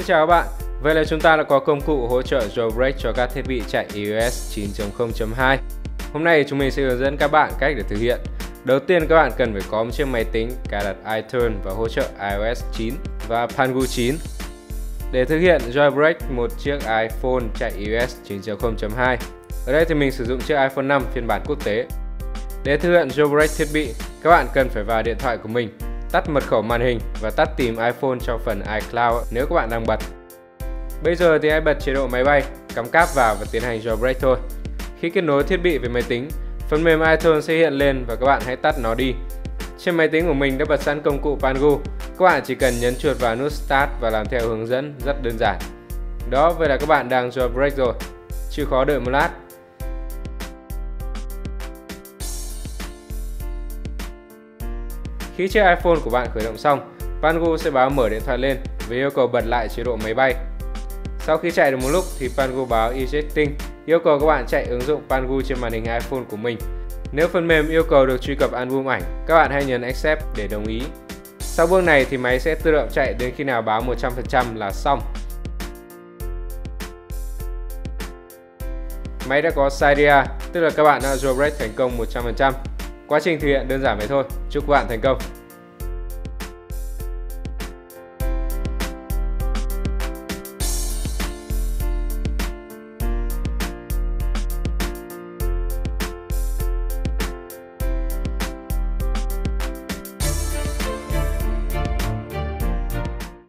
Xin chào các bạn, vậy là chúng ta đã có công cụ hỗ trợ jailbreak cho các thiết bị chạy iOS 9.0.2 Hôm nay chúng mình sẽ hướng dẫn các bạn cách để thực hiện. Đầu tiên các bạn cần phải có một chiếc máy tính cài đặt iTunes và hỗ trợ iOS 9 và Pangu 9 Để thực hiện jailbreak một chiếc iPhone chạy iOS 9.0.2 Ở đây thì mình sử dụng chiếc iPhone 5 phiên bản quốc tế. Để thực hiện jailbreak thiết bị, các bạn cần phải vào điện thoại của mình tắt mật khẩu màn hình và tắt tìm iPhone trong phần iCloud nếu các bạn đang bật. Bây giờ thì hãy bật chế độ máy bay, cắm cáp vào và tiến hành jailbreak thôi. Khi kết nối thiết bị với máy tính, phần mềm iTunes sẽ hiện lên và các bạn hãy tắt nó đi. Trên máy tính của mình đã bật sẵn công cụ Pangu, các bạn chỉ cần nhấn chuột vào nút Start và làm theo hướng dẫn rất đơn giản. Đó, vậy là các bạn đang jailbreak rồi. chưa khó đợi một lát Khi chiếc iPhone của bạn khởi động xong, Pangu sẽ báo mở điện thoại lên với yêu cầu bật lại chế độ máy bay. Sau khi chạy được một lúc thì Pangu báo ejecting, yêu cầu các bạn chạy ứng dụng Pangu trên màn hình iPhone của mình. Nếu phần mềm yêu cầu được truy cập album ảnh, các bạn hãy nhấn Accept để đồng ý. Sau bước này thì máy sẽ tự động chạy đến khi nào báo 100% là xong. Máy đã có Cydia, tức là các bạn đã jailbreak thành công 100%. Quá trình thực hiện đơn giản vậy thôi. Chúc các bạn thành công!